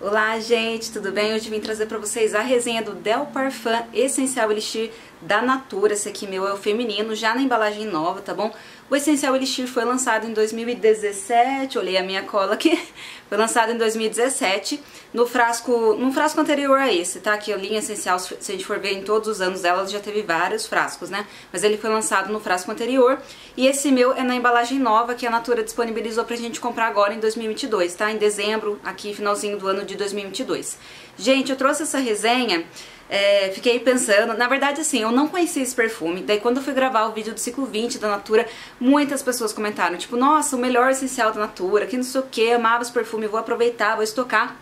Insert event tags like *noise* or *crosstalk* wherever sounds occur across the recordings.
Olá, gente, tudo bem? Hoje vim trazer para vocês a resenha do Del Parfum Essencial Elixir da Natura. Esse aqui meu é o feminino, já na embalagem nova, tá bom? O Essencial Elixir foi lançado em 2017, olhei a minha cola aqui, *laughs* foi lançado em 2017, no frasco, num frasco anterior a esse, tá? Que a linha Essencial, se a gente for ver em todos os anos dela, já teve vários frascos, né? Mas ele foi lançado no frasco anterior, e esse meu é na embalagem nova que a Natura disponibilizou pra gente comprar agora em 2022, tá? Em dezembro, aqui finalzinho do ano de 2022. Gente, eu trouxe essa resenha é, fiquei pensando, na verdade assim, eu não conhecia esse perfume, daí quando eu fui gravar o vídeo do ciclo 20 da Natura, muitas pessoas comentaram, tipo, nossa, o melhor essencial da Natura, que não sei o que, amava esse perfume, vou aproveitar, vou estocar.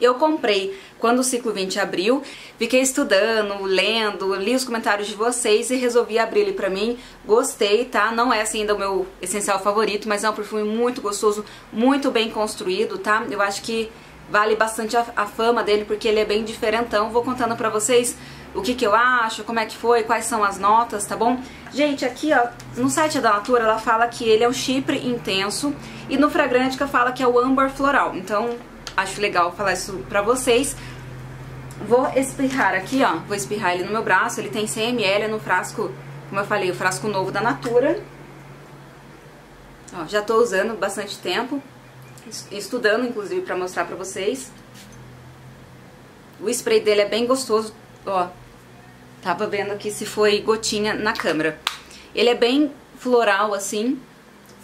Eu comprei quando o ciclo 20 abriu, fiquei estudando, lendo, li os comentários de vocês e resolvi abrir ele pra mim. Gostei, tá? Não é assim ainda o meu essencial favorito, mas é um perfume muito gostoso, muito bem construído, tá? Eu acho que vale bastante a, a, fama dele porque ele é bem diferentão. Vou contando pra vocês o que, que eu acho, como é que foi, quais são as notas, tá bom? Gente, aqui ó, no site da Natura ela fala que ele é um chipre intenso e no Fragrantica fala que é o âmbar floral. Então, acho legal falar isso pra vocês. Vou espirrar aqui, ó, vou espirrar ele no meu braço, ele tem 100ml no frasco, como eu falei, o frasco novo da Natura. Ó, já tô usando bastante tempo estudando, inclusive, pra mostrar pra vocês. O spray dele é bem gostoso, ó. Tava vendo aqui se foi gotinha na câmera. Ele é bem floral, assim,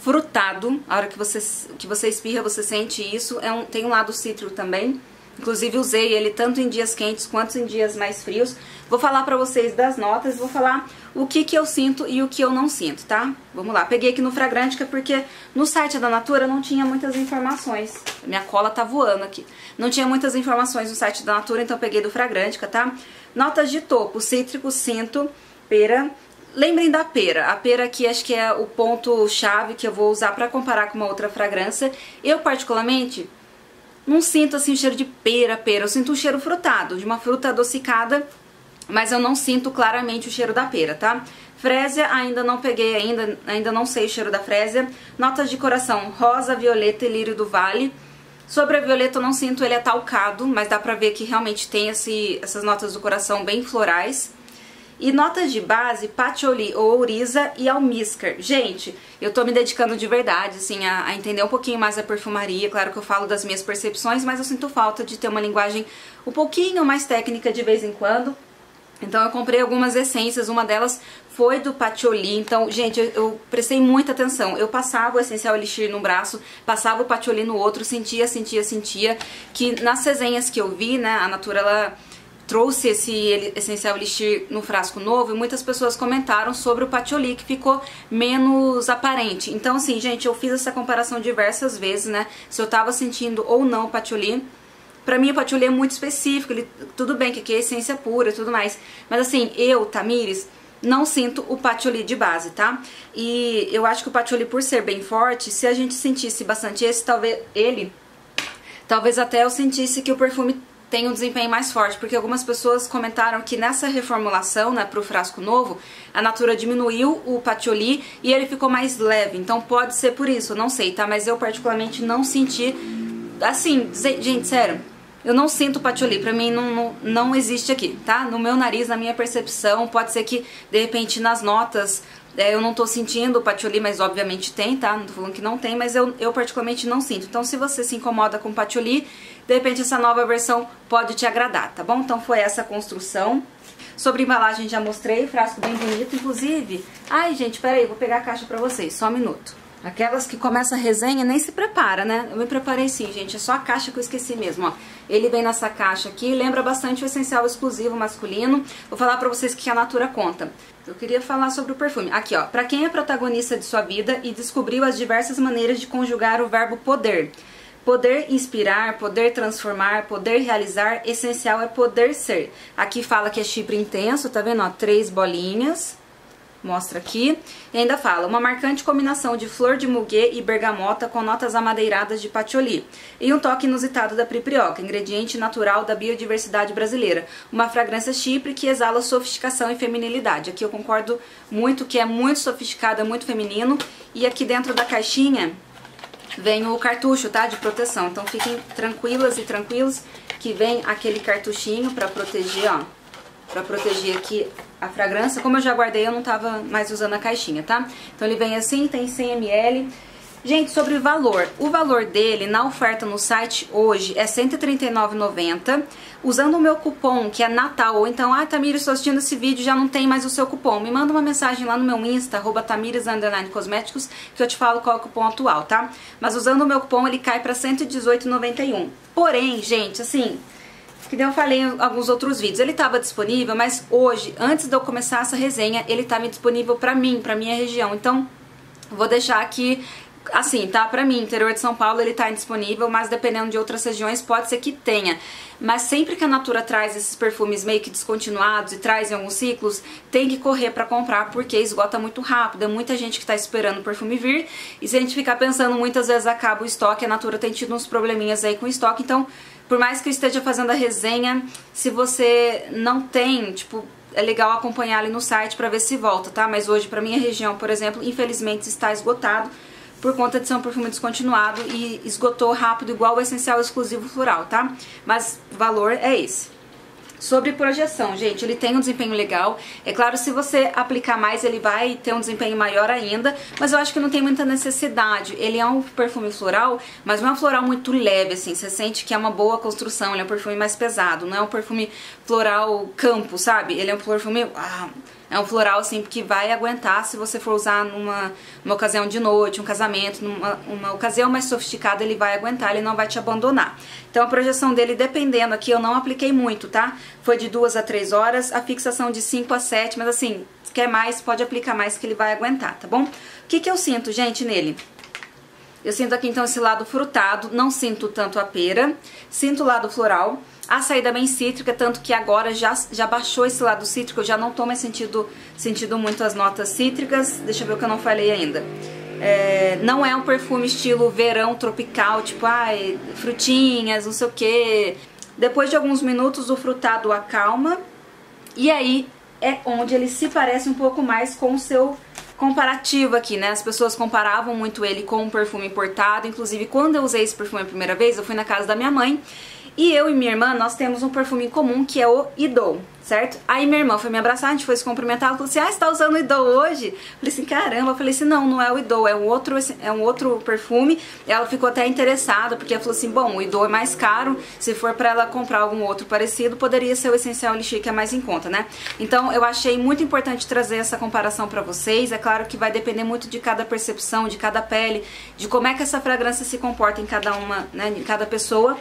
frutado. A hora que você, que você espirra, você sente isso. É um, tem um lado cítrico também. Inclusive usei ele tanto em dias quentes quanto em dias mais frios. Vou falar pra vocês das notas, vou falar o que que eu sinto e o que eu não sinto, tá? Vamos lá, peguei aqui no Fragrantica porque no site da Natura não tinha muitas informações. Minha cola tá voando aqui. Não tinha muitas informações no site da Natura, então peguei do Fragrantica, tá? Notas de topo, cítrico, cinto, pera, Lembrem da pera. A pera aqui acho que é o ponto chave que eu vou usar para comparar com uma outra fragrância. Eu particularmente não sinto assim cheiro de pera, pera. Eu sinto um cheiro frutado, de uma fruta adocicada, mas eu não sinto claramente o cheiro da pera, tá? Frésia ainda não peguei ainda, ainda não sei o cheiro da frésia. Notas de coração, rosa, violeta e lírio do vale. Sobre a violeta eu não sinto ele atalcado, mas dá pra ver que realmente tem esse, essas notas do coração bem florais. E notas de base, patchouli ou ouriza e almíscar. Gente, eu tô me dedicando de verdade, assim, a, a, entender um pouquinho mais a perfumaria. Claro que eu falo das minhas percepções, mas eu sinto falta de ter uma linguagem um pouquinho mais técnica de vez em quando. Então eu comprei algumas essências, uma delas foi do patchouli. Então, gente, eu, eu prestei muita atenção. Eu passava o essencial elixir no braço, passava o patchouli no outro, sentia, sentia, sentia. Que nas resenhas que eu vi, né, a Natura, ela trouxe esse essencial elixir no frasco novo e muitas pessoas comentaram sobre o patchouli que ficou menos aparente. Então assim, gente, eu fiz essa comparação diversas vezes, né? Se eu tava sentindo ou não o patchouli. Pra mim o patchouli é muito específico, ele, tudo bem que aqui é essência pura e tudo mais. Mas assim, eu, Tamires, não sinto o patchouli de base, tá? E eu acho que o patchouli por ser bem forte, se a gente sentisse bastante esse, talvez ele, talvez até eu sentisse que o perfume tem um desempenho mais forte, porque algumas pessoas comentaram que nessa reformulação, né, pro frasco novo, a Natura diminuiu o patchouli e ele ficou mais leve, então pode ser por isso, não sei, tá? Mas eu particularmente não senti, assim, gente, sério, eu não sinto patchouli, pra mim não, não, não existe aqui, tá? No meu nariz, na minha percepção, pode ser que, de repente, nas notas é, eu não tô sentindo o patchouli, mas obviamente tem, tá? Não tô falando que não tem, mas eu, eu particularmente não sinto. Então, se você se incomoda com patchouli, de repente essa nova versão pode te agradar, tá bom? Então foi essa construção. Sobre embalagem já mostrei, frasco bem bonito, inclusive... Ai, gente, peraí, vou pegar a caixa pra vocês, só um minuto. Aquelas que começam a resenha nem se prepara, né? Eu me preparei sim, gente. É só a caixa que eu esqueci mesmo, ó. Ele vem nessa caixa aqui, lembra bastante o essencial exclusivo masculino. Vou falar pra vocês que a Natura conta. Eu queria falar sobre o perfume. Aqui, ó. Pra quem é protagonista de sua vida e descobriu as diversas maneiras de conjugar o verbo poder. Poder inspirar, poder transformar, poder realizar, essencial é poder ser. Aqui fala que é chipre intenso, tá vendo? Ó, três bolinhas mostra aqui. E ainda fala, uma marcante combinação de flor de muguê e bergamota com notas amadeiradas de patchouli. E um toque inusitado da priprioca, ingrediente natural da biodiversidade brasileira. Uma fragrância chipre que exala sofisticação e feminilidade. Aqui eu concordo muito que é muito sofisticada, muito feminino. E aqui dentro da caixinha vem o cartucho, tá? De proteção. Então fiquem tranquilas e tranquilos que vem aquele cartuchinho pra proteger, ó. Pra proteger aqui a fragrância. Como eu já guardei, eu não tava mais usando a caixinha, tá? Então ele vem assim, tem 100ml. Gente, sobre o valor. O valor dele na oferta no site hoje é R$ 139,90. Usando o meu cupom, que é Natal, ou então, ah, Tamira, estou assistindo esse vídeo já não tem mais o seu cupom. Me manda uma mensagem lá no meu Insta, arroba Tamires Cosméticos, que eu te falo qual é o cupom atual, tá? Mas usando o meu cupom, ele cai para R$ 118,91. Porém, gente, assim, que eu falei em alguns outros vídeos. Ele estava disponível, mas hoje, antes de eu começar essa resenha, ele estava disponível para mim, para minha região. Então, vou deixar aqui assim, tá? Pra mim, interior de São Paulo ele tá indisponível, mas dependendo de outras regiões pode ser que tenha. Mas sempre que a Natura traz esses perfumes meio que descontinuados e traz em alguns ciclos, tem que correr para comprar porque esgota muito rápido. É muita gente que tá esperando o perfume vir e se a gente ficar pensando, muitas vezes acaba o estoque. A Natura tem tido uns probleminhas aí com o estoque, então por mais que eu esteja fazendo a resenha, se você não tem, tipo, é legal acompanhar ali no site para ver se volta, tá? Mas hoje, para minha região, por exemplo, infelizmente está esgotado por conta de ser um perfume descontinuado e esgotou rápido igual o essencial exclusivo floral, tá? Mas valor é esse. Sobre projeção, gente, ele tem um desempenho legal. É claro, se você aplicar mais, ele vai ter um desempenho maior ainda, mas eu acho que não tem muita necessidade. Ele é um perfume floral, mas não é um floral muito leve, assim. Você sente que é uma boa construção, ele é um perfume mais pesado. Não é um perfume floral campo, sabe? Ele é um perfume... Ah, é um floral assim que vai aguentar se você for usar numa, numa ocasião de noite, um casamento, numa uma ocasião mais sofisticada, ele vai aguentar, ele não vai te abandonar. Então a projeção dele, dependendo aqui, eu não apliquei muito, tá? Foi de 2 a 3 horas, a fixação de 5 a 7, mas assim, quer mais, pode aplicar mais que ele vai aguentar, tá bom? O que, que eu sinto, gente, nele? Eu sinto aqui então esse lado frutado, não sinto tanto a pera, sinto o lado floral, a saída bem cítrica, tanto que agora já, já baixou esse lado cítrico, eu já não tô mais sentindo, sentindo muito as notas cítricas. Deixa eu ver o que eu não falei ainda. É, não é um perfume estilo verão tropical, tipo, ai, frutinhas, não sei o que. Depois de alguns minutos o frutado acalma e aí é onde ele se parece um pouco mais com o seu comparativo aqui, né? As pessoas comparavam muito ele com um perfume importado, inclusive quando eu usei esse perfume a primeira vez, eu fui na casa da minha mãe e eu e minha irmã, nós temos um perfume em comum que é o Idol, certo? Aí minha irmã foi me abraçar, a gente foi se cumprimentar, ela falou assim, ah, você tá usando o Idol hoje? Falei assim, caramba, eu falei assim, não, não é o Idol, é um outro, é um outro perfume. Ela ficou até interessada, porque ela falou assim, bom, o Idol é mais caro, se for pra ela comprar algum outro parecido, poderia ser o Essencial Elixir, que é mais em conta, né? Então eu achei muito importante trazer essa comparação pra vocês, é claro que vai depender muito de cada percepção, de cada pele, de como é que essa fragrância se comporta em cada uma, né, em cada pessoa,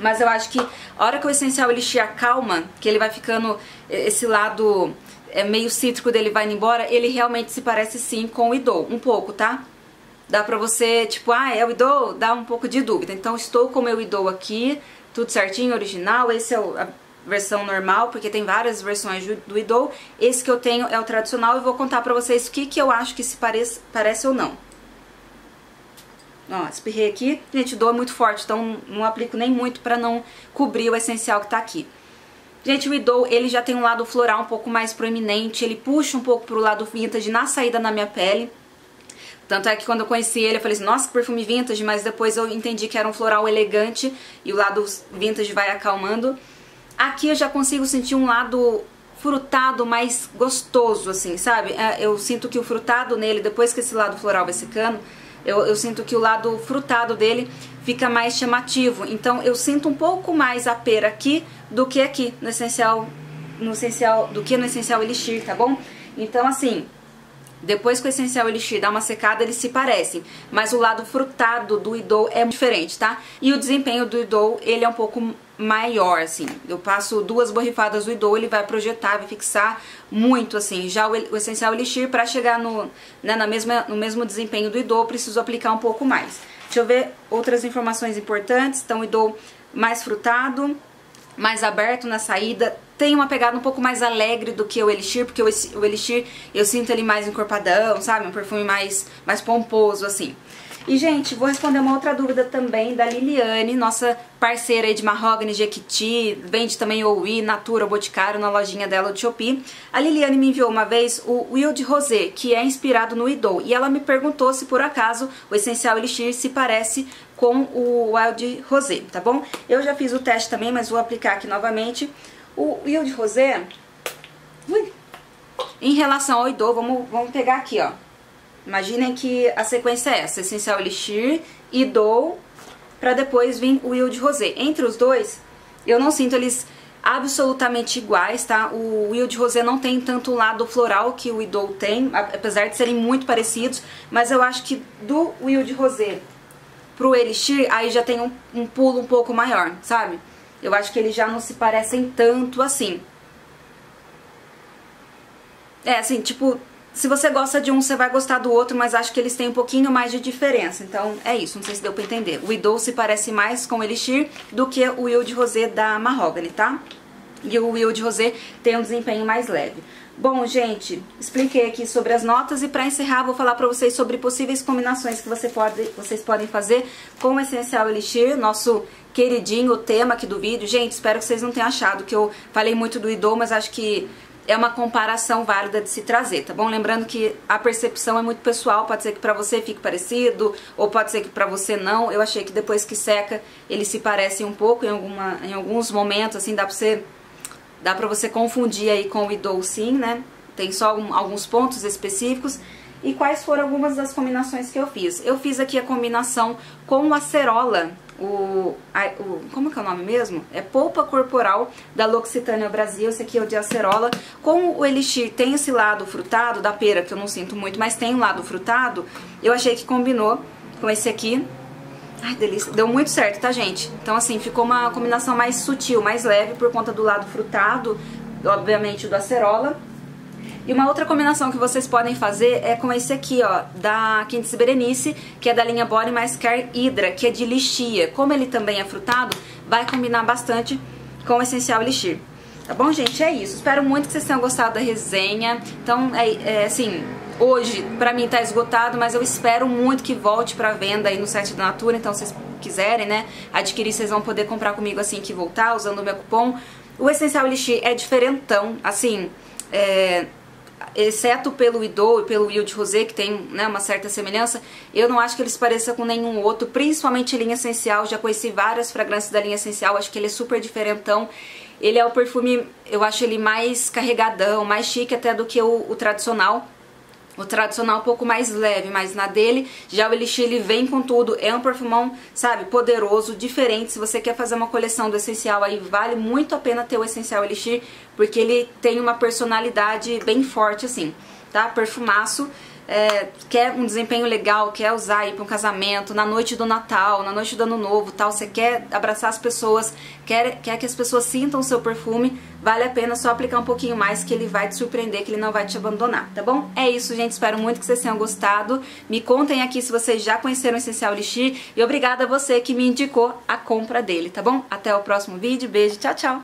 mas eu acho que a hora que o essencial ele te acalma, que ele vai ficando esse lado é, meio cítrico dele vai indo embora, ele realmente se parece sim com o Idol, um pouco, tá? Dá pra você, tipo, ah, é o Idol? Dá um pouco de dúvida. Então estou com o meu Idol aqui, tudo certinho, original, esse é a versão normal, porque tem várias versões do Idol. Esse que eu tenho é o tradicional e vou contar pra vocês o que, que eu acho que se parece, parece ou não. Ó, espirrei aqui. Gente, dor muito forte, então não aplico nem muito pra não cobrir o essencial que tá aqui. Gente, o Idol, ele já tem um lado floral um pouco mais proeminente, ele puxa um pouco pro lado vintage na saída na minha pele. Tanto é que quando eu conheci ele, eu falei assim, nossa, que perfume vintage, mas depois eu entendi que era um floral elegante e o lado vintage vai acalmando. Aqui eu já consigo sentir um lado frutado mais gostoso, assim, sabe? É, eu sinto que o frutado nele, depois que esse lado floral vai secando, eu, eu sinto que o lado frutado dele fica mais chamativo. Então eu sinto um pouco mais a pera aqui do que aqui no essencial, no essencial, do que no essencial elixir, tá bom? Então assim, depois que o essencial elixir dá uma secada, eles se parecem, mas o lado frutado do Idol é diferente, tá? E o desempenho do Idol, ele é um pouco maior, assim. Eu passo duas borrifadas do Idol, ele vai projetar, vai fixar muito, assim. Já o, o essencial elixir, para chegar no, né, na mesma, no mesmo desempenho do Idol, preciso aplicar um pouco mais. Deixa eu ver outras informações importantes. Então, o Idol mais frutado, mais aberto na saída, tem uma pegada um pouco mais alegre do que o Elixir, porque o, Elixir eu sinto ele mais encorpadão, sabe? Um perfume mais, mais pomposo, assim. E, gente, vou responder uma outra dúvida também da Liliane, nossa parceira aí de Mahogany, Jequiti, vende também Oui, Natura, Boticário, na lojinha dela do Shopee. A Liliane me enviou uma vez o Wild Rosé, que é inspirado no Idol, e ela me perguntou se por acaso o Essencial Elixir se parece com o Wild Rosé, tá bom? Eu já fiz o teste também, mas vou aplicar aqui novamente. O Wild Rosé, ui, em relação ao Idol, vamos, vamos pegar aqui, ó. Imaginem que a sequência é essa, Essencial Elixir, Idol, para depois vir o Wild Rosé. Entre os dois, eu não sinto eles absolutamente iguais, tá? O Wild Rosé não tem tanto lado floral que o Idol tem, apesar de serem muito parecidos, mas eu acho que do Wild Rosé pro Elixir, aí já tem um, um pulo um pouco maior, sabe? Eu acho que eles já não se parecem tanto assim. É, assim, tipo, se você gosta de um, você vai gostar do outro, mas acho que eles têm um pouquinho mais de diferença. Então, é isso, não sei se deu pra entender. O Idol se parece mais com o Elixir do que o Wild Rosé da Mahogany, tá? E o Wild Rosé tem um desempenho mais leve. Bom, gente, expliquei aqui sobre as notas e para encerrar vou falar para vocês sobre possíveis combinações que você pode, vocês podem fazer com o Essencial Elixir, nosso queridinho, tema aqui do vídeo. Gente, espero que vocês não tenham achado que eu falei muito do Idol, mas acho que é uma comparação válida de se trazer, tá bom? Lembrando que a percepção é muito pessoal, pode ser que pra você fique parecido, ou pode ser que pra você não. Eu achei que depois que seca, eles se parecem um pouco em, alguma, em alguns momentos, assim, dá pra você Dá pra você confundir aí com o Idol sim, né? Tem só um, alguns pontos específicos. E quais foram algumas das combinações que eu fiz? Eu fiz aqui a combinação com o acerola, o, a, o, como que é o nome mesmo? É polpa corporal da L'Occitânia Brasil, esse aqui é o de acerola. Com o elixir tem esse lado frutado da pera, que eu não sinto muito, mas tem um lado frutado, eu achei que combinou com esse aqui, Ai, delícia. Deu muito certo, tá, gente? Então, assim, ficou uma combinação mais sutil, mais leve, por conta do lado frutado, obviamente, do acerola. E uma outra combinação que vocês podem fazer é com esse aqui, ó, da Quintus Berenice, que é da linha Body Mais Care Hydra, que é de lixia. Como ele também é frutado, vai combinar bastante com o Essencial Elixir. Tá bom, gente? É isso. Espero muito que vocês tenham gostado da resenha. Então, é, é assim, hoje para mim tá esgotado, mas eu espero muito que volte para venda aí no site da Natura, então se vocês quiserem, né, adquirir, vocês vão poder comprar comigo assim que voltar, usando o meu cupom. O Essencial Elixir é diferentão, assim, é, exceto pelo Idol e pelo Wild Rosé, que tem né, uma certa semelhança, eu não acho que ele se pareça com nenhum outro, principalmente linha essencial, já conheci várias fragrâncias da linha essencial, acho que ele é super diferentão. Ele é o perfume, eu acho ele mais carregadão, mais chique até do que o, o tradicional, o tradicional um pouco mais leve, mas na dele, já o Elixir ele vem com tudo. É um perfumão, sabe, poderoso, diferente. Se você quer fazer uma coleção do essencial aí, vale muito a pena ter o essencial Elixir, porque ele tem uma personalidade bem forte assim, tá? Perfumaço é, quer um desempenho legal, quer usar aí para um casamento, na noite do Natal, na noite do Ano Novo, tal, você quer abraçar as pessoas, quer, quer que as pessoas sintam o seu perfume, vale a pena só aplicar um pouquinho mais que ele vai te surpreender, que ele não vai te abandonar, tá bom? É isso, gente, espero muito que vocês tenham gostado. Me contem aqui se vocês já conheceram o Essencial Elixir e obrigada a você que me indicou a compra dele, tá bom? Até o próximo vídeo, beijo, tchau, tchau!